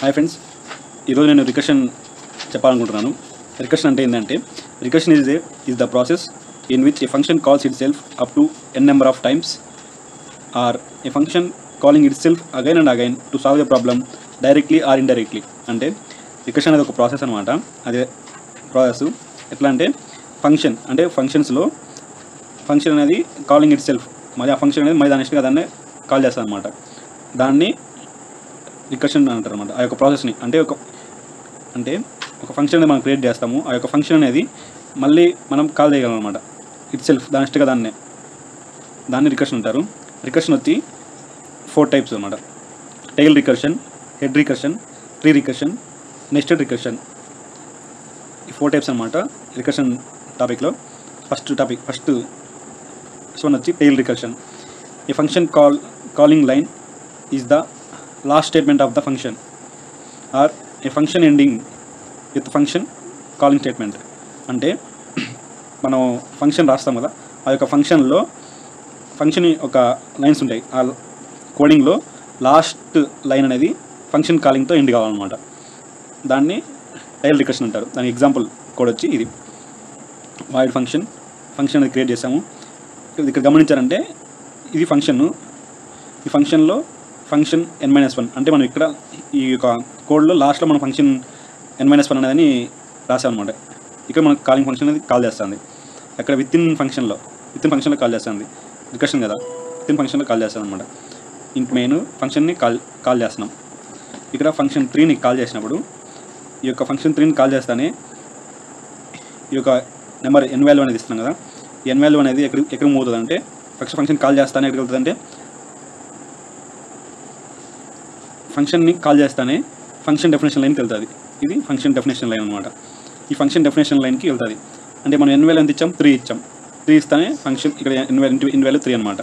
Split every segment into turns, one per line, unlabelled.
Hi friends ఈరోజు నేను రికషన్ చెప్పాలనుకుంటున్నాను. రికషన్ అంటే ఏంటంటే recursion is a is the process in which a function calls itself up to n number of times or a function calling itself again and again to solve the problem directly or indirectly అంటే recursion అనేది ఒక process అనమాట అదే process ఎట్లా అంటే function అంటే ఫంక్షన్స్లో function అనేది కాలింగ్ ఇట్ సెల్ఫ్ మరి ఆ ఫంక్షన్ అనేది మరి దాని ఇష్టంగా దాన్ని కాల్ చేస్తాను అనమాట దాన్ని రికర్షన్ అంటారు అనమాట ఆ యొక్క ప్రాసెస్ని అంటే ఒక అంటే ఒక ఫంక్షన్ అనేది మనం క్రియేట్ చేస్తాము. ఆ యొక్క ఫంక్షన్ అనేది మళ్ళీ మనం కాల్ చేయగలం అనమాట ఇట్ సెల్ఫ్ దాని ఇష్టగా దాన్నే. దాన్ని రికర్షన్ అంటారు. రికర్షన్ వచ్చి ఫోర్ టైప్స్ అనమాట tail recursion head recursion tree recursion nested recursion ఈ ఫోర్ టైప్స్ అనమాట రికర్షన్ టాపిక్లో ఫస్ట్ టాపిక్ ఫస్ట్ వన్ వచ్చి టైల్ రికర్షన్ ఈ function call calling line is the last statement of the function or a function ending with function calling statement అంటే మనం function రాస్తాం కదా ఆ యొక్క ఫంక్షన్లో ఫంక్షన్ ఒక లైన్స్ ఉంటాయి. ఆ కోడింగ్లో లాస్ట్ లైన్ అనేది ఫంక్షన్ కాలింగ్తో ఎండ్ కావాలన్నమాట. దాన్ని టైల్ రికర్షన్ అంటారు. దాని ఎగ్జాంపుల్ కోడ్ వచ్చి ఇది. వాయిడ్ ఫంక్షన్ ఫంక్షన్ అనేది క్రియేట్ చేసాము ఇక్కడ గమనించారంటే ఇది ఫంక్షన్ ఈ ఫంక్షన్లో ఫంక్షన్ ఎన్ మైనస్ వన్ అంటే మనం ఇక్కడ ఈ యొక్క కోడ్లో లాస్ట్లో మన ఫంక్షన్ ఎన్ మైనస్ వన్ అనేది రాసామన్నమాట ఇక్కడ మనకు కాలింగ్ ఫంక్షన్ అనేది కాల్ చేస్తుంది. అక్కడ విత్ ఇన్ ఫంక్షన్లో విత్ ఇన్ ఫంక్షన్లో కాల్ చేస్తుంది. రికర్షన్ కదా విత్ ఇన్ ఫంక్షన్లో కాల్ చేస్తాను అనమాట ఇంక మెయిన్ ఫంక్షన్ని కాల్ కాల్ చేస్తున్నాం. ఇక్కడ ఫంక్షన్ త్రీని కాల్ చేసినప్పుడు ఈ యొక్క ఫంక్షన్ త్రీని కాల్ చేస్తానే ఈ యొక్క నెంబర్ ఎన్ వాల్యూ అనేది ఇస్తున్నాం కదా. ఎన్ వాల్యూ అనేది ఎక్కడ ఎక్కడ మూవ్ అవుతుంది అంటే ఫస్ట్ ఫంక్షన్ కాల్ చేస్తానే ఎక్కడికి వెళ్తుంది అంటే ఫంక్షన్ని కాల్ చేస్తానే ఫంక్షన్ డెఫినేషన్ లైన్కి వెళ్తుంది. ఇది ఫంక్షన్ డెఫినేషన్ లైన్ అనమాట ఈ ఫంక్షన్ డెఫినేషన్ లైన్కి వెళ్తుంది. అంటే మనం ఎన్ వాల్యూ ఎంత ఇచ్చాం? త్రీ ఇచ్చాం. త్రీ ఇస్తానే ఫంక్షన్ ఇక్కడ n value n value three అనమాట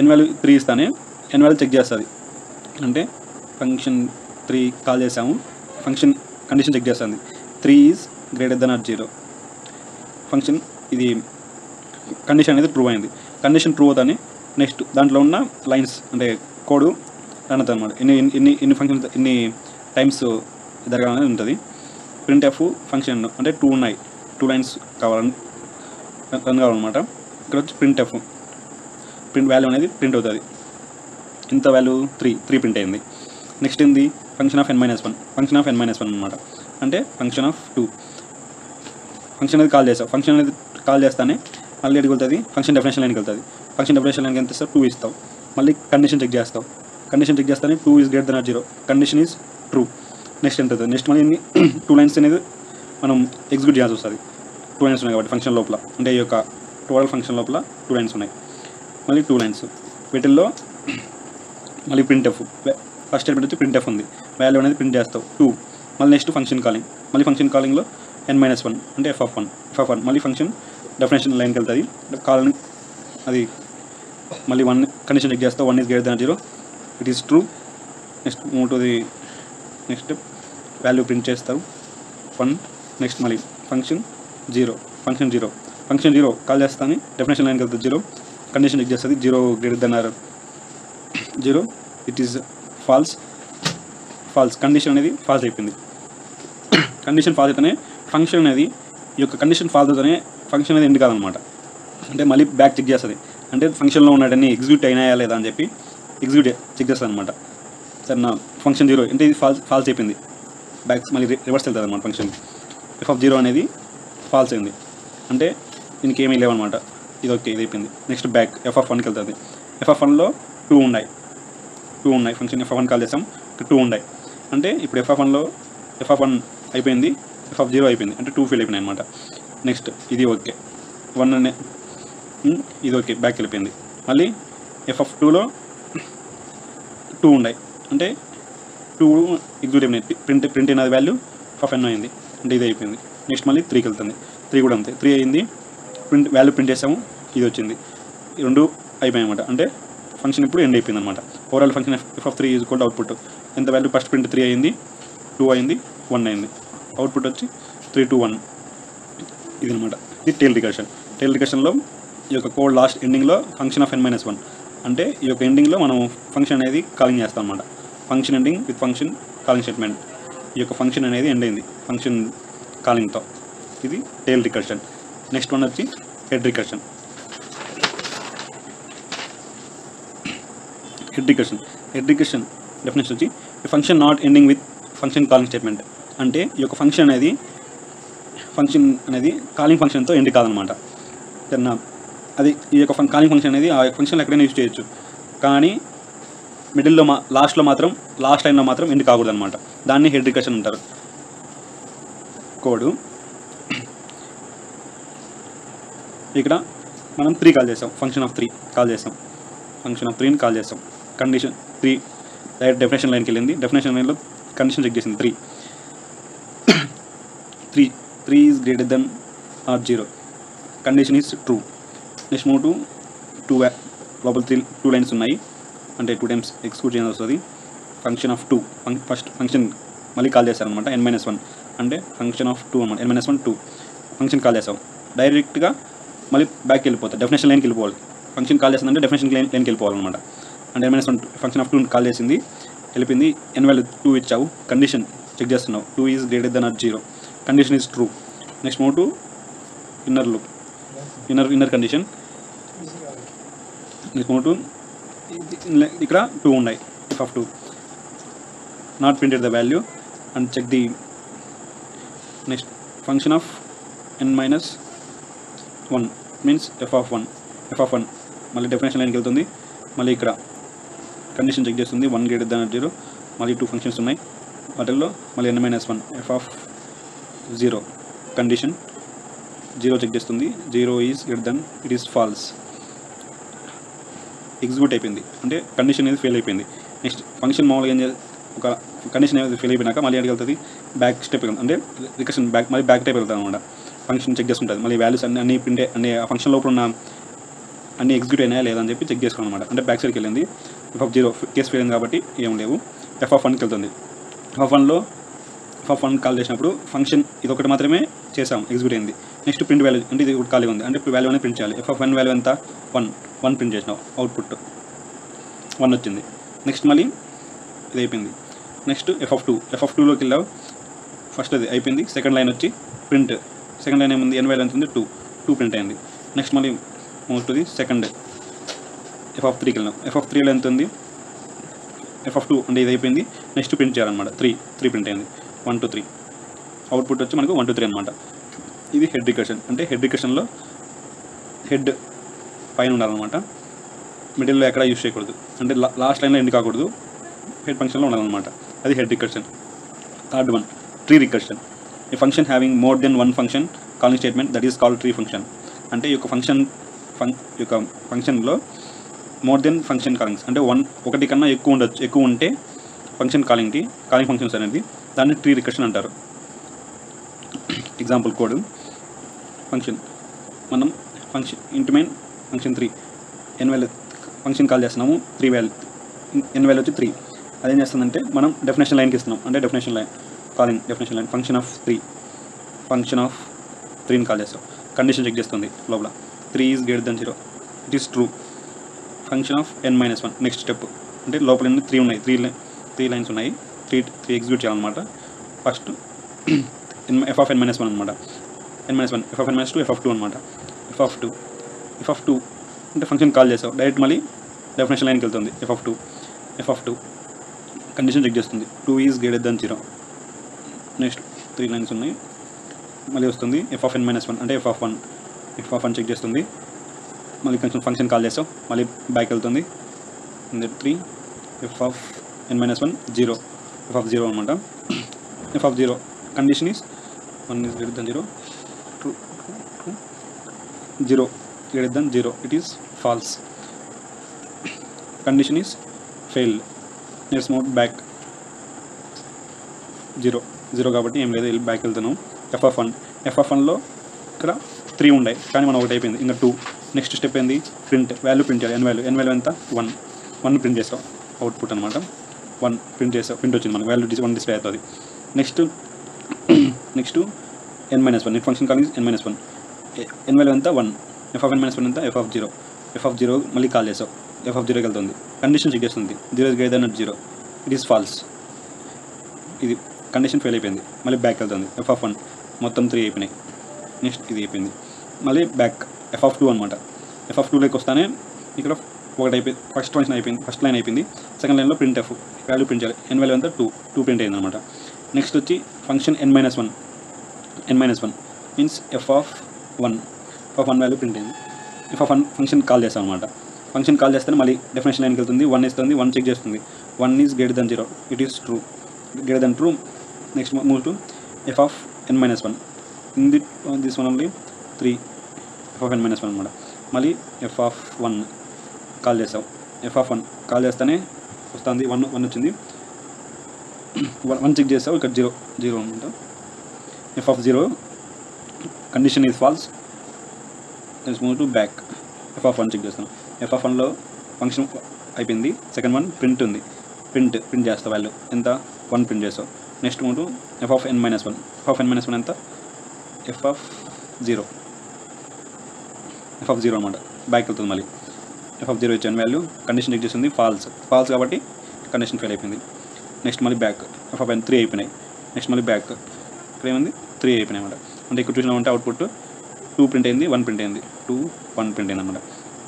ఎన్ వాల్యూ త్రీ ఇస్తానే ఎన్ వాల్యూ చెక్ చేస్తుంది. అంటే ఫంక్షన్ త్రీ కాల్ చేసాము. ఫంక్షన్ కండిషన్ చెక్ చేస్తుంది. Three is greater than or zero function ఇది కండిషన్ అనేది ట్రూ అయింది. కండిషన్ ట్రూ అవుతానే నెక్స్ట్ దాంట్లో ఉన్న లైన్స్ అంటే కోడ్ రన్ అవుతుంది అనమాట ఎన్ని ఎన్ని ఎన్ని ఫంక్షన్ ఎన్ని టైమ్స్ జరగాలని ఉంటుంది. ప్రింట్ ఎఫ్ ఫంక్షన్ అంటే టూ ఉన్నాయి. టూ లైన్స్ కావాలని రన్ కావాలన్నమాట. ఇక్కడ వచ్చి ప్రింట్ ఎఫ్ ప్రింట్ వాల్యూ అనేది ప్రింట్ అవుతుంది. ఇంత వాల్యూ త్రీ త్రీ ప్రింట్ అయింది. నెక్స్ట్ ఏంది? Function of n minus one function of n minus one అనమాట అంటే ఫంక్షన్ ఆఫ్ టూ ఫంక్షన్ అనేది కాల్ చేస్తావు. ఫంక్షన్ అనేది కాల్ చేస్తానే మళ్ళీ ఎడికి వెళ్తుంది? ఫంక్షన్ డెఫినేషన్ లైన్కి వెళ్తుంది. ఫంక్షన్ డెఫినేషన్ లైన్కి ఎంత ఇస్తావు? టూ ఇస్తావు. మళ్ళీ కండిషన్ చెక్ చేస్తావు. కండిషన్ చెక్ చేస్తానే two is greater than zero condition is true next ఎంత అవుతుంది? నెక్స్ట్ మళ్ళీ టూ లైన్స్ అనేది మనం ఎగ్జిక్యూట్ చేయాల్సి వస్తుంది. టూ లైన్స్ ఉన్నాయి కాబట్టి ఫంక్షన్ లోపల. అంటే ఈ యొక్క టోటల్ ఫంక్షన్ లోపల టూ లైన్స్ ఉన్నాయి. మళ్ళీ టూ లైన్స్ వీటిల్లో మళ్ళీ ప్రింట్ ఎఫ్ ఫస్ట్ స్టేట్మెంట్ వచ్చి ప్రింట్ ఎఫ్ ఉంది. వాల్యూ అనేది ప్రింట్ చేస్తావు. టూ మళ్ళీ నెక్స్ట్ ఫంక్షన్ కాలింగ్ మళ్ళీ ఫంక్షన్ కాలింగ్లో ఎన్ మైనస్ వన్ అంటే f of one f of one మళ్ళీ ఫంక్షన్ డెఫినేషన్ లైన్కి వెళ్తుంది. కాలింగ్ అది మళ్ళీ వన్ కండిషన్ చెక్ చేస్తావు. One is greater than zero it is true next move to the next value print చేస్తారు ఫన్ నెక్స్ట్ మళ్ళీ. Function zero function zero function zero call చేస్తాను. Definition లైన్కి వెళ్తుంది జీరో కండిషన్ చెక్ చేస్తుంది. Zero greater than or zero it is false false condition అనేది false అయిపోయింది. Condition false అయితేనే function అనేది ఈ యొక్క కండిషన్ ఫాల్స్ అయితేనే ఫంక్షన్ అనేది ఎండ్ కాదనమాట. అంటే మళ్ళీ బ్యాక్ చెక్ చేస్తుంది. అంటే ఫంక్షన్లో ఉన్నటన్ని ఎగ్జిక్యూట్ అయినాయా లేదా అని చెప్పి ఎగ్జిక్యూట్ చెక్ చేస్తాను అనమాట సరే నా ఫంక్షన్ జీరో అంటే ఇది ఫాల్స్ ఫాల్స్ అయిపోయింది. బ్యాక్ మళ్ళీ రివర్స్ వెళ్తుంది అనమాట ఫంక్షన్ ఎఫ్ ఆఫ్ జీరో అనేది ఫాల్స్ అయింది. అంటే దీనికి ఏమీ లేవన్నమాట. ఇది ఓకే ఇది అయిపోయింది. నెక్స్ట్ బ్యాక్ ఎఫ్ ఆఫ్ వన్కి వెళ్తుంది. ఎఫ్ ఆఫ్ వన్లో టూ ఉన్నాయి. టూ ఉన్నాయి. Function f of one call చేసాం. టూ ఉన్నాయి. అంటే ఇప్పుడు ఎఫ్ ఆఫ్ వన్లో ఎఫ్ ఆఫ్ వన్ అయిపోయింది. ఎఫ్ ఆఫ్ జీరో అయిపోయింది. అంటే టూ ఫీల్ అయిపోయినాయి అనమాట నెక్స్ట్ ఇది ఓకే వన్ అనే ఇది ఓకే బ్యాక్ వెళ్ళిపోయింది. మళ్ళీ ఎఫ్ ఆఫ్ టూలో టూ ఉన్నాయి. అంటే టూ ఎగ్జిక్యూట్ ప్రింట్ ప్రింట్ అయినది వాల్యూ ఎఫ్ ఎన్ అయింది. అంటే ఇది అయిపోయింది. నెక్స్ట్ మళ్ళీ త్రీకి వెళ్తుంది. త్రీ కూడా అంతే. త్రీ అయింది. ప్రింట్ వాల్యూ ప్రింట్ చేసాము. ఇది వచ్చింది. ఈ రెండు అయిపోయాయన్నమాట. అంటే ఫంక్షన్ ఇప్పుడు ఎండ్ అయిపోయింది అనమాట overall function f of three is called output ఎంత వాల్యూ ఫస్ట్ ప్రింట్ త్రీ అయింది. టూ అయింది. వన్ అయింది. అవుట్పుట్ వచ్చి త్రీ టూ వన్ ఇది అనమాట ఇది టేల్ రికర్షన్ టేల్ రికర్షన్లో ఈ యొక్క కోడ్ లాస్ట్ ఎండింగ్లో function of n minus one అంటే ఈ యొక్క ఎండింగ్లో మనం ఫంక్షన్ అనేది కాలింగ్ చేస్తాం అనమాట function ending with function calling statement ఈ యొక్క ఫంక్షన్ అనేది ఎండ్ అయింది. ఫంక్షన్ కాలింగ్తో ఇది టేల్ రికర్షన్ నెక్స్ట్ వన్ వచ్చి head recursion head recursion head recursion definition వచ్చి function not ending with function calling statement అంటే ఈ యొక్క ఫంక్షన్ అనేది ఫంక్షన్ అనేది కాలింగ్ ఫంక్షన్తో ఎండ్ కాదనమాట దెన్ అది ఈ యొక్క ఫం కాలింగ్ ఫంక్షన్ అనేది ఆ యొక్క ఫంక్షన్ ఎక్కడైనా యూజ్ చేయొచ్చు. కానీ మిడిల్లో మా లాస్ట్లో మాత్రం లాస్ట్ లైన్లో మాత్రం ఎండ్ కాకూడదు అనమాట దాన్ని హెడ్ రికర్షన్ అంటారు. కోడు. ఇక్కడ మనం త్రీ కాల్ చేస్తాం. ఫంక్షన్ ఆఫ్ త్రీ కాల్ చేస్తాం. ఫంక్షన్ ఆఫ్ త్రీని కాల్ చేస్తాం. Condition three direct definition line వెళ్ళింది. డెఫినేషన్ లైన్లో కండిషన్ చెక్ చేసింది three. Three three is greater than or zero. Condition is true. Next move to two లోపల three two lines ఉన్నాయి. అంటే two times execute చేయాల్సి వస్తుంది. Function of two first function మళ్ళీ call చేస్తారనమాట ఎన్ మైనస్ వన్ అంటే function of two అనమాట n minus one two function call చేస్తాం డైరెక్ట్గా మళ్ళీ బ్యాక్ వెళ్ళిపోతాం. డెఫినేషన్ లైన్కి వెళ్ళిపోవాలి. ఫంక్షన్ కాల్ చేస్తుందంటే డెఫినేషన్ లైన్ లైన్కి వెళ్ళిపోవాలన్నమాట. అంటే n minus one function of two call చేసింది. వెళ్ళిపోయింది. ఎన్ వాల్యూ టూ ఇచ్చావు. కండిషన్ చెక్ చేస్తున్నావు. Two is greater than or zero condition is true next move to inner look inner inner condition next ఇక్కడ two ఉన్నాయి. F of two not printed the value and check the next function of n minus one means f of one f of one మళ్ళీ definition లైన్కి వెళ్తుంది. మళ్ళీ ఇక్కడ condition check చేస్తుంది. One greater than zero మళ్ళీ two functions ఉన్నాయి. వాటిల్లో మళ్ళీ n minus one f of zero condition zero check చేస్తుంది. Zero is greater than it is false execute అయిపోయింది. అంటే కండిషన్ అనేది ఫెయిల్ అయిపోయింది. నెక్స్ట్ ఫంక్షన్ మామూలుగా ఏం చేయాలి? ఒక కండిషన్ అనేది ఫెయిల్ అయిపోయినాక మళ్ళీ ఎక్కడికి వెళ్తుంది? బ్యాక్ స్టెప్ అంటే రికషన్ బ్యాక్ మళ్ళీ బ్యాక్ టైప్ వెళ్తాను అనమాట ఫంక్షన్ చెక్ చేసుకుంటుంది మళ్ళీ వాల్యూస్ అన్ని అన్ని ప్రింటే అన్ని ఆ ఫంక్షన్ లోపల ఉన్న అన్ని ఎగ్జిక్యూట్ అయినాయా లేదా అని చెప్పి చెక్ చేసుకోవాలి అనమాట అంటే బ్యాక్ సైడ్కి వెళ్ళింది. F of zero case fail అయింది కాబట్టి ఏం లేవు. ఎఫ్ వన్కి వెళ్తుంది. ఎఫ్ ఆఫ్ వన్లో ఎఫ్ ఆఫ్ వన్ కాల్ చేసినప్పుడు ఫంక్షన్ ఇది ఒకటి మాత్రమే చేసాం ఎగ్జిక్యూట్ అయింది. నెక్స్ట్ ప్రింట్ వాల్యూ అంటే ఇది ఒకటి ఖాళీ ఉంది. అంటే ఇప్పుడు వాల్యూ అనేది ప్రింట్ చేయాలి. ఎఫ్ ఆఫ్ వన్ వాల్యూ ఎంత? వన్ వన్ ప్రింట్ చేసినావు అవుట్పుట్ వన్ వచ్చింది. నెక్స్ట్ మళ్ళీ ఇది అయిపోయింది. Next f of two f of టూలోకి వెళ్ళావు. ఫస్ట్ అది అయిపోయింది. సెకండ్ లైన్ వచ్చి ప్రింట్ సెకండ్ లైన్ ఏముంది? ఎన్ వాల్యూ ఎంత ఉంది? టూ టూ ప్రింట్ అయింది. నెక్స్ట్ మళ్ళీ most the second f of త్రీకి వెళ్ళాం. ఎఫ్ ఆఫ్ త్రీలో ఎంత ఉంది? ఎఫ్ ఆఫ్ టూ అంటే ఇది అయిపోయింది. నెక్స్ట్ ప్రింట్ చేయాలన్నమాట. త్రీ త్రీ ప్రింట్ అయింది. One two three. అవుట్పుట్ వచ్చి మనకు వన్ టూ త్రీ అనమాట ఇది హెడ్ రికర్షన్ అంటే హెడ్ రికషన్లో హెడ్ పైన ఉండాలన్నమాట. మిడిల్లో ఎక్కడ యూస్ చేయకూడదు. అంటే లాస్ట్ లైన్లో ఎండ్ కాకూడదు? హెడ్ ఫంక్షన్లో ఉండాలన్నమాట. అది head recursion third one tree recursion ఈ function having more than one function calling statement that is called tree function అంటే ఈ యొక్క ఫంక్షన్ ఫంక్ ఈ యొక్క ఫంక్షన్లో మోర్ దెన్ ఫంక్షన్ కాలింగ్స్ అంటే వన్ ఒకటి కన్నా ఎక్కువ ఉండొచ్చు ఎక్కువ ఉంటే ఫంక్షన్ కాలింగ్కి కాలింగ్ ఫంక్షన్స్ అనేది దాన్ని ట్రీ రికర్షన్ అంటారు. ఎగ్జాంపుల్ కోడ్ ఫంక్షన్ మనం ఫంక్షన్ ఇంటి main function three N value function call చేస్తున్నాము త్రీ వాల్యూ ఎన్ వాల్యూ వచ్చి త్రీ అదేం చేస్తుందంటే మనం డెఫినేషన్ లైన్కి ఇస్తున్నాం. అంటే definition line calling definition line function of three function of త్రీని కాల్ చేస్తాం. కండిషన్ చెక్ చేస్తుంది లోపల. Three is greater than zero it is true function of N minus one next step అంటే లోపల ఎన్ని త్రీ ఉన్నాయి? త్రీ త్రీ లైన్స్ ఉన్నాయి three three execute చేయాలన్నమాట first N F of N minus one అనమాట N minus one F of N minus two F of two అనమాట F of two F of two అంటే function call చేసావు direct మళ్ళీ definition లైన్కి వెళ్తుంది F of two F of two condition check చేస్తుంది two is greater than zero next three lines ఉన్నాయి మళ్ళీ వస్తుంది F of N minus one అంటే F of one F of one check చేస్తుంది మళ్ళీ కొంచెం ఫంక్షన్ కాల్ చేస్తాం మళ్ళీ బ్యాక్ వెళ్తుంది three F of N minus one zero F of zero అనమాట. F of zero condition is one is greater than zero two zero greater than zero it is false condition is fail next mote back zero zero కాబట్టి ఏం లేదు. Back వెళ్తున్నాం. F of one F of వన్లో ఇక్కడ three ఉండే. కానీ మనం ఒకటి అయిపోయింది. ఇంకా టూ నెక్స్ట్ స్టెప్ ఏంది? ప్రింట్ వాల్యూ ప్రింట్ చేయాలి. ఎన్ వాల్యూ ఎన్ వాల్యూ ఎంత? వన్ వన్ ప్రింట్ చేస్తాం. అవుట్పుట్ అనమాట. వన్ ప్రింట్ చేసా ప్రింట్ వచ్చింది మనకు వాల్యూ వన్ డిస్ప్లే అవుతుంది. Next next N minus one function call N minus one N value ఎంత? One F of N minus one ఎంత? F of zero F of zero మళ్ళీ call చేసావు. F of జీరోకి వెళ్తుంది. Condition check చేస్తుంది. Zero is greater than zero it is false ఇది condition fail అయిపోయింది. మళ్ళీ బ్యాక్ వెళ్తుంది. ఎఫ్ ఆఫ్ వన్ మొత్తం త్రీ అయిపోయినాయి. నెక్స్ట్ ఇది అయిపోయింది. మళ్ళీ బ్యాక్ ఎఫ్ ఆఫ్ టూ అనమాట ఎఫ్ ఆఫ్ టూలోకి వస్తానే ఇక్కడ ఒకటి అయిపోయింది ఫస్ట్ ఫంక్షన్ అయిపోయింది ఫస్ట్ లైన్ అయిపోయింది. సెకండ్ లైన్లో ప్రింట్ ఎఫ్ వాల్యూ ప్రింట్ చేయాలి. ఎన్ వాల్యూ అంతా టూ టూ ప్రింట్ అయింది అనమాట నెక్స్ట్ వచ్చి function N minus one N minus one means F of one F of one value print అయింది. F of one function call చేస్తాం అనమాట function call చేస్తే మళ్ళీ డెఫినేషన్ లైన్కి వెళ్తుంది. వన్ ఇస్తుంది వన్ చెక్ చేస్తుంది. One is greater than zero it is true greater than true next move to F of N minus one in the this one only three F of N minus one అనమాట మళ్ళీ F of one call చేసావు F of one call చేస్తేనే వస్తుంది. One one వచ్చింది. One one check చేసావు ఇక్కడ zero zero అనమాట F of zero condition is false is move to back F of one check చేస్తాను. ఎఫ్ ఆఫ్ వన్లో function అయిపోయింది. సెకండ్ వన్ ప్రింట్ ఉంది. ప్రింట్ ప్రింట్ చేస్తావు వాల్యూ ఎంత? వన్ ప్రింట్ చేస్తావు. నెక్స్ట్ మూడు to F of N minus one F of N minus one ఎంత? F of zero F of zero అనమాట బ్యాక్ వెళ్తుంది మళ్ళీ. ఎఫ్ ఆఫ్ జీరో ఇచ్చాను వాల్యూ కండిషన్ చెక్ చేసింది ఫాల్స్ ఫాల్స్ కాబట్టి కండిషన్ ఫెయిల్ అయిపోయింది. నెక్స్ట్ మళ్ళీ back F of N three అయిపోయినాయి. నెక్స్ట్ మళ్ళీ బ్యాక్ ఇక్కడ ఏముంది? త్రీ అయిపోయినాయి అనమాట అంటే ఇక్కడ చూసినా ఉంటే అవుట్పుట్ టూ ప్రింట్ అయింది వన్ ప్రింట్ అయింది. టూ వన్ ప్రింట్ అయింది అనమాట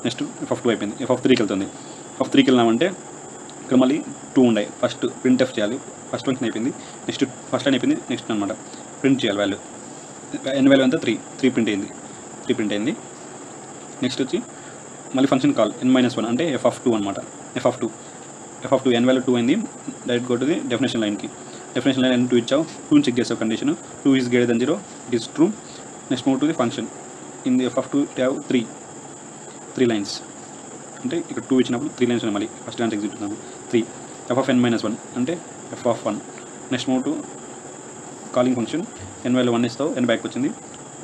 నెక్స్ట్ ఎఫ్ ఆఫ్ టూ అయిపోయింది. ఎఫ్ ఆఫ్ త్రీకి వెళ్తుంది. ఎఫ్ ఆఫ్ త్రీకి వెళ్ళినామంటే ఇక్కడ మళ్ళీ టూ ఉన్నాయి. ఫస్ట్ ప్రింట్ ఎఫ్ చేయాలి. ఫస్ట్ ఫంక్షన్ అయిపోయింది. నెక్స్ట్ ఫస్ట్ లైన్ అయిపోయింది. నెక్స్ట్ అనమాట ప్రింట్ చేయాలి వాల్యూ ఎన్ వాల్యూ అంతా త్రీ త్రీ ప్రింట్ అయింది. త్రీ ప్రింట్ అయింది. నెక్స్ట్ వచ్చి మళ్ళీ function call N minus one అంటే ఎఫ్ ఆఫ్ టూ అనమాట F of two F of two N value two అయింది. Direct go to the definition లైన్కి డెఫినేషన్ లైన్ ఎన్ టూ ఇచ్చావు. Two check చేసావు condition two is greater than zero it is true next move to the function in the F of two have three three lines అంటే ఇక్కడ two ఇచ్చినప్పుడు three lines ఉన్నాయి మళ్ళీ. First lines exit ఉన్నాము three F of N minus one అంటే F of one next move to calling function N value one ఇస్తావు. N back వచ్చింది.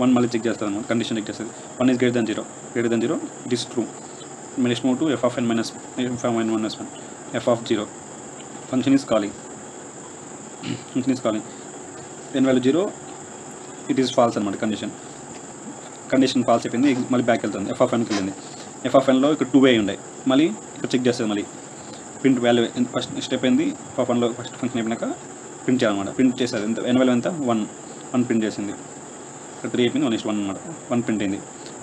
One మళ్ళీ చెక్ చేస్తారు అనమాట కండిషన్ చెక్ చేస్తుంది one is greater than zero greater than zero it is true next move to F of N minus F of N minus one F of zero function is calling function is calling N value zero it is false అనమాట condition condition false అయిపోయింది మళ్ళీ back వెళ్తుంది. F of ఎన్కి వెళ్ళింది. F of ఎన్లో ఇక్కడ two way ఉండేది మళ్ళీ ఇక్కడ check చేస్తుంది మళ్ళీ. ప్రింట్ వాల్యూ ఫస్ట్ స్టెప్ అయింది ఎఫ్ ఆఫ్ ఎన్లో ఫస్ట్ ఫంక్షన్ అయిపోయినాక ప్రింట్ చేయాలన్నమాట. ప్రింట్ చేసేది ఎంత ఎన్ వాల్యూ ఎంత? వన్ వన్ ప్రింట్ చేసింది. ఇక్కడ త్రీ అయిపోయింది వన్ ఇస్ట్ వన్ అనమాట వన్ ప్రింట్ అయింది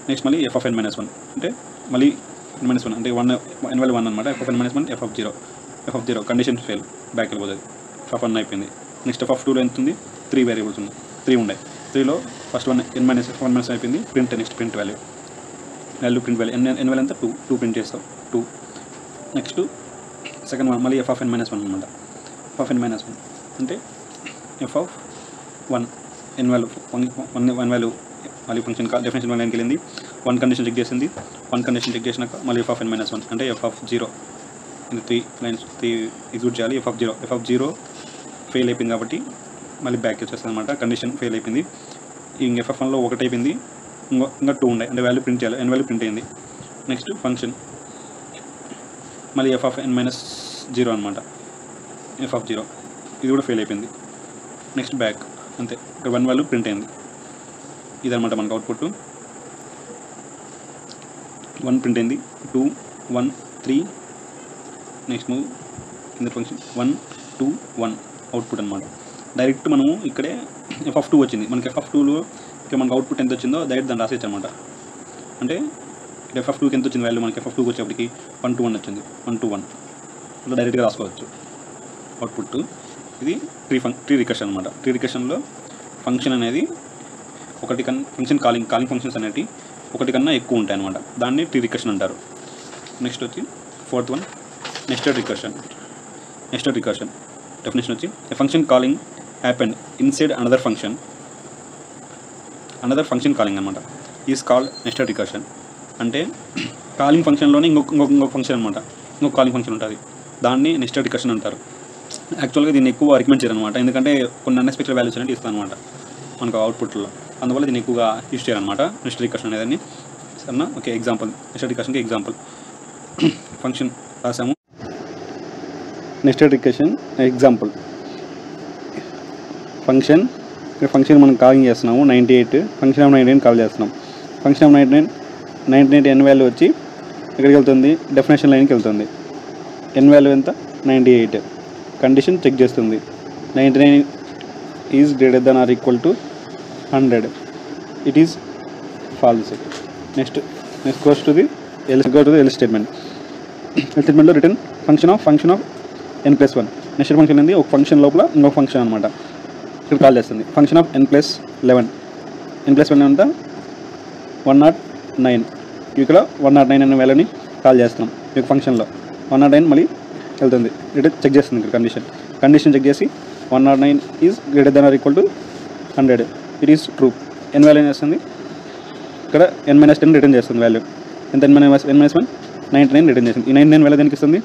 నెక్స్ట్ మళ్ళీ F of N minus one అంటే మళ్ళీ ఎన్ మైనస్ వన్ అంటే వన్ ఎన్ వన్ అనమాట F of N minus one F of zero F of zero condition fail back వెళ్ళిపోతుంది F of one అయిపోయింది next F of టూలో ఎంత ఉంది త్రీ వేరియబుల్స్ ఉన్నాయి త్రీ ఉన్నాయి త్రీలో first one N minus F one minus అయిపోయింది print next print value value print value N N value ఎంత టూ టూ ప్రింట్ చేస్తావు టూ నెక్స్ట్ సెకండ్ వన్ మళ్ళీ F of N minus one అనమాట F of N minus one అంటే F of one N value one one one value మళ్ళీ function definition లైన్కి వెళ్ళింది one condition check చేసింది. One condition check చేసినాక మళ్ళీ F of N minus one అంటే F of zero ఇది త్రీ లైన్స్ త్రీ ఎగ్జిక్యూట్ చేయాలి. F of zero F of zero fail అయిపోయింది కాబట్టి మళ్ళీ బ్యాక్ వచ్చేస్తుంది అనమాట కండిషన్ ఫెయిల్ అయిపోయింది. ఇంక ఎఫ్ వన్లో ఒకటి అయిపోయింది. ఇంకో ఇంకా టూ ఉన్నాయి. అంటే వాల్యూ ప్రింట్ చేయాలి. ఎన్ వాల్యూ ప్రింట్ అయింది. నెక్స్ట్ ఫంక్షన్ మళ్ళీ F of N minus zero అనమాట ఎఫ్ ఆఫ్ జీరో ఇది కూడా ఫెయిల్ అయిపోయింది. నెక్స్ట్ బ్యాక్ అంతే. ఇక్కడ వన్ వాల్యూ ప్రింట్ అయింది. ఇదనమాట మనకు అవుట్పుట్. వన్ ప్రింట్ అయింది. Two one three. Next move కింద function one two one. Output అనమాట డైరెక్ట్ మనము ఇక్కడే ఎఫ్ ఆఫ్ టూ వచ్చింది. మనకి ఎఫ్ ఆఫ్ టూలో ఇక్కడ మనకు అవుట్పుట్ ఎంత వచ్చిందో డైరెక్ట్ దాన్ని రాసేచ్చు అనమాట అంటే ఎఫ్ ఆఫ్ టూకి ఎంత వచ్చింది వాల్యూ మనకి ఎఫ్ ఆఫ్ టూకి వచ్చేప్పటికి వన్ టూ వన్ వచ్చింది. One two one. అట్లా డైరెక్ట్గా రాసుకోవచ్చు. అవుట్పుట్ ఇది ట్రీ ఫంక్ ట్రీ రికర్షన్ అనమాట ట్రీ రికర్షన్లో ఫంక్షన్ అనేది ఒకటి కన్నా ఫంక్షన్ కాలింగ్ కాలింగ్ ఫంక్షన్స్ అనేవి ఒకటి కన్నా ఎక్కువ ఉంటాయి అనమాట దాన్ని ట్రీ రికర్షన్ అంటారు. నెక్స్ట్ వచ్చి fourth one nested recursion nested recursion definition వచ్చి a function calling happened inside another function another function calling అనమాట ఈజ్ కాల్డ్ నెస్టెడ్ రికర్షన్ అంటే కాలింగ్ ఫంక్షన్లోనే ఇంకొక ఇంకొక ఇంకొక ఫంక్షన్ అనమాట ఇంకొక కాలింగ్ ఫంక్షన్ ఉంటుంది. దాన్ని నెస్టెడ్ రికర్షన్ అంటారు. యాక్చువల్గా దీన్ని ఎక్కువ రికమెండ్ చేయరు ఎందుకంటే కొన్ని అన్ఎక్స్పెక్టెడ్ వాల్యూస్ అనేది ఇస్తాను అనమాట మనకు అవుట్పుట్లో అందువల్ల దీన్ని ఎక్కువగా యూస్ చేయాలన్నమాట నెస్టెడ్ రికర్షన్ అనేదాన్ని. సరేనా? ఓకే ఎగ్జాంపుల్ నెస్ట్ రికర్షన్కి example function రాసాము. Nested recursion example function function మనం కాలింగ్ చేస్తున్నాము ninety eight function of ninety nine call చేస్తున్నాం function of ninety nine ninety nine N value వచ్చి ఎక్కడికి వెళ్తుంది డెఫినేషన్ లైన్కి వెళ్తుంది. ఎన్ వాల్యూ ఎంత? నైంటీ ఎయిట్ కండిషన్ చెక్ చేస్తుంది. Ninety nine is greater than or equal to hundred it is false next next goes to the else go to the else statement else స్టేట్మెంట్లో return function of function of N plus one next function అనేది ఒక function లోపల ఇంకొక function అనమాట ఇక్కడ call చేస్తుంది. Function of N plus eleven N plus one అంతా one nought nine ఇక్కడ one nought nine అనే వాల్యూని కాల్ చేస్తున్నాం. ఈ ఫంక్షన్లో వన్ నాట్ నైన్ మళ్ళీ వెళ్తుంది. చెక్ చేస్తుంది ఇక్కడ కండిషన్ కండిషన్ చెక్ చేసి one nought nine is greater than or equal to hundred it is true N value వస్తుంది ఇక్కడ ఎన్ మైనస్ టెన్ రిటర్న్ చేస్తుంది వాల్యూ ఎంత N minus N minus one ninety nine return చేస్తుంది. ఈ nine nine value దానికి ఇస్తుంది?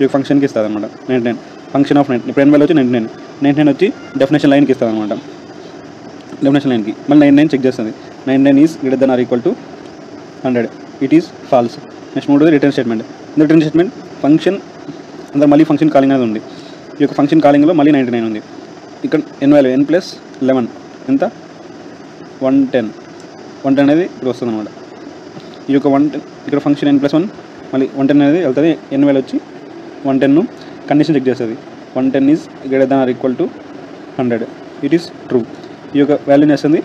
ఈ ఫంక్షన్కి ఇస్తుంది అనమాట ninety nine function of nine ఇప్పుడు ఎన్ వాల్యూ వచ్చి నైంటీ నైన్ నైంటీ నైన్ వచ్చి డెఫినేషన్ లైన్కి ఇస్తుంది అనమాట డెఫినేషన్ లైన్కి మళ్ళీ నైన్ నైన్ చెక్ చేస్తుంది nine nine is greater than or equal to hundred it is false next మూడు return statement return statement function అందులో మళ్ళీ ఫంక్షన్ కాలింగ్ అనేది ఉంది. ఈ యొక్క ఫంక్షన్ కాలింగ్లో మళ్ళీ నైంటీ నైన్ ఉంది. ఇక్కడ N value N plus eleven ఎంత? వన్ టెన్ వన్ టెన్ అనేది ఇక్కడ వస్తుంది అనమాట ఈ యొక్క వన్ టెన్ ఇక్కడ ఫంక్షన్ ఎన్ ప్లస్ వన్ మళ్ళీ వన్ టెన్ అనేది వెళ్తుంది ఎన్ వేలు వచ్చి వన్ టెన్ను కండిషన్ చెక్ చేస్తుంది. One ten is greater than or equal to hundred it is true ఈ యొక్క వాల్యూని వేస్తుంది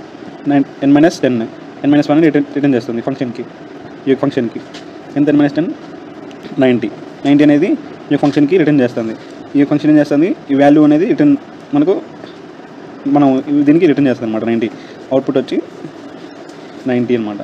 nine N minus ten N minus one return return చేస్తుంది ఫంక్షన్కి ఈ యొక్క ఫంక్షన్కి ఎంత N minus ten ninety ninety అనేది ఈ ఫంక్షన్కి రిటర్న్ చేస్తుంది. ఈ ఫంక్షన్ ఏం చేస్తుంది? ఈ వాల్యూ అనేది రిటర్న్ మనకు మనం దీనికి రిటర్న్ చేస్తుంది అనమాట నైంటీ. అవుట్పుట్ వచ్చి నైంటీ అనమాట